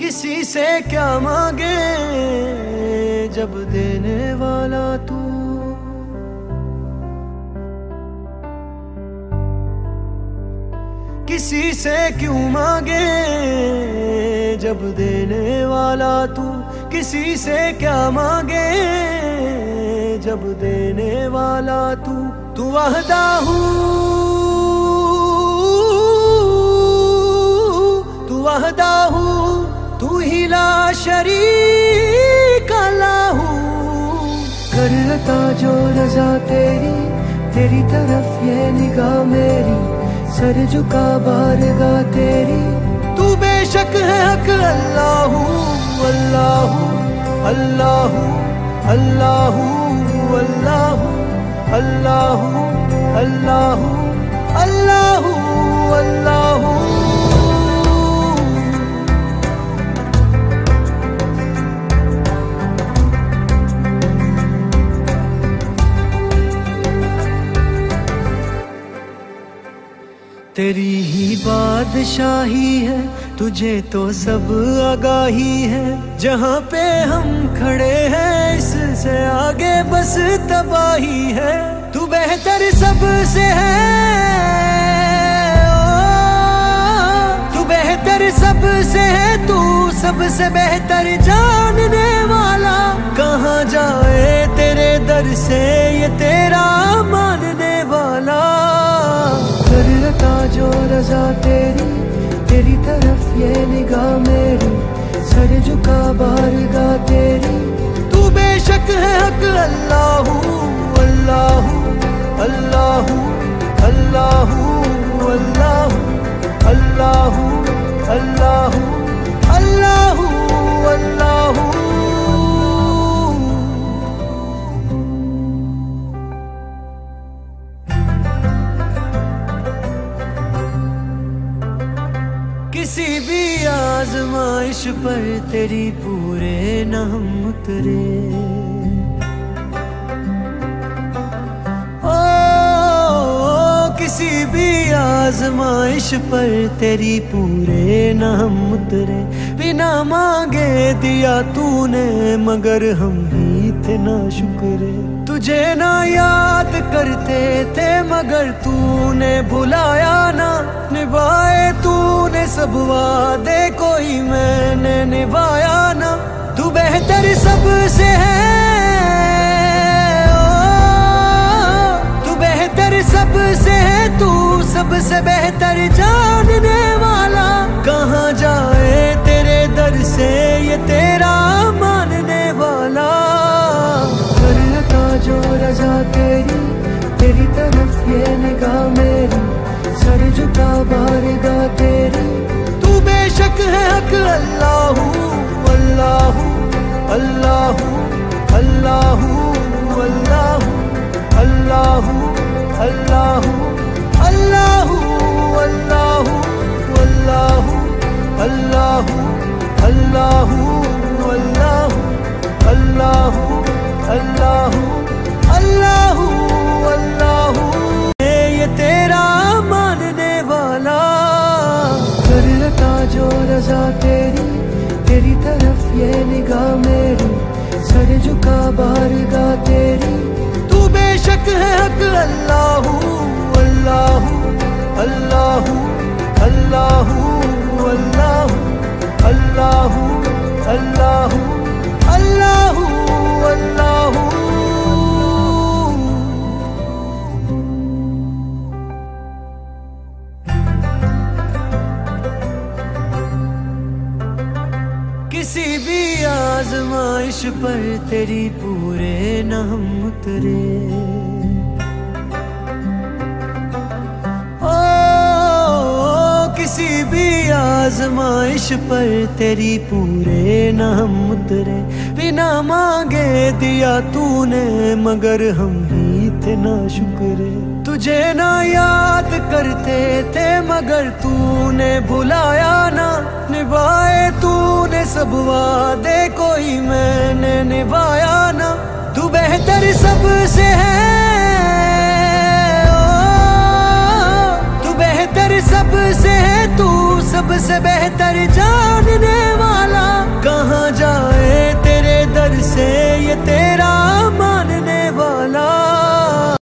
किसी से क्या मांगे? जब देने वाला तू। किसी से क्यों मांगे? जब देने वाला तू। किसी से क्या मांगे? जब देने वाला तू। तू वहदा हूँ। शरीक अल्लाहू। कर जो रजा तेरी तेरी तरफ़ ये निगाह मेरी। सर झुका बारगा तेरी। तू बेशक है हक अल्लाहू अल्लाहू अल्लाहू अल्लाहू अल्लाहू अल्लाहू अल्लाहू अल्लाहू अल्लाहू। तेरी ही बादशाही है, तुझे तो सब आगाही है। जहाँ पे हम खड़े हैं, इससे आगे बस तबाही है। तू बेहतर सबसे है। तू बेहतर सबसे है, तू सबसे बेहतर जानने वाला। कहाँ जाए तेरे दर से ये तेरा above. आजमाइश पर तेरी पूरे न हम उतरे ओ, किसी भी आजमाइश पर तेरी पूरे न हम उतरे। बिना मांगे दिया तूने मगर हम ही थे ना शुक्रे। तुझे ना याद करते थे मगर तूने भुलाया ना। निभाए तूने सब वादे कोई मैंने निभाया ना। तू बेहतर सबसे है ओ, तू बेहतर सबसे है तू सबसे बेहतर मेरी सर झुका बारगा तेरी। तू बेशक है हक अल्लाह अल्लाहू। आजमाइश पर तेरी पूरे न हम उतरे। ओ, किसी भी आजमाइश पर तेरी पूरे न हम उतरे। बिना मांगे दिया तूने मगर हम ही शुक्रे। तुझे ना याद करते थे मगर तूने भुलाया ना। निभाए तूने सब वादे कोई मैंने निभाया ना। तू बेहतर सबसे है। ओ, तू बेहतर सबसे है तू सबसे बेहतर जानने।